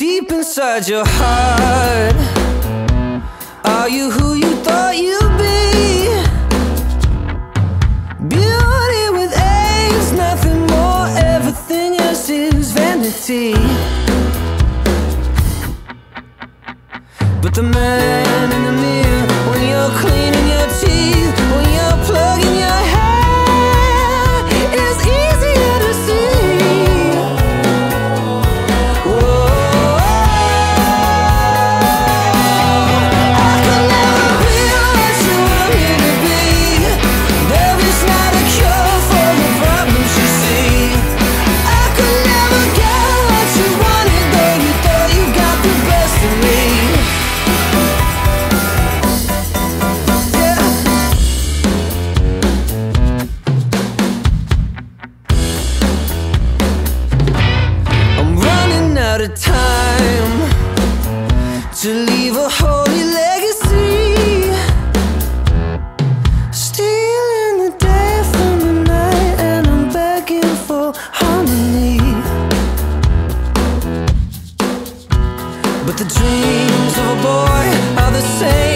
Deep inside your heart Are you who you thought you'd be? Beauty with age, nothing more Everything else is vanity But the man But the dreams of a boy are the same.